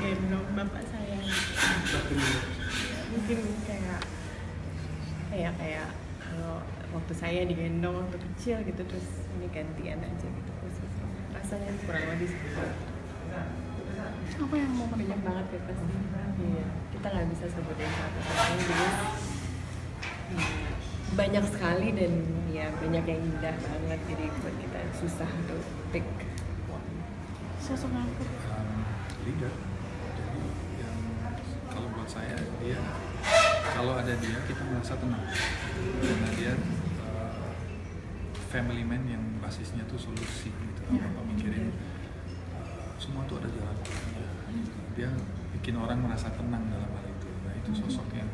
gendong bapak saya. Mungkin kayak kayak kayak kalau waktu saya digendong waktu kecil gitu terus ini gantian aja gitu rasanya kurang lebih seperti apa yang mau banyak banget ya pasti iya kita nggak bisa sebutin satu satu jadi banyak sekali dan ya banyak yang indah banget jadi buat kita susah untuk pick sosok apa leader saya dia kalau ada dia kita merasa tenang. Karena dia uh, family man yang basisnya tuh solusi gitu. Apa mikirin uh, semua tuh ada jalan. Keluarnya. dia bikin orang merasa tenang dalam hal itu. Nah itu sosok yang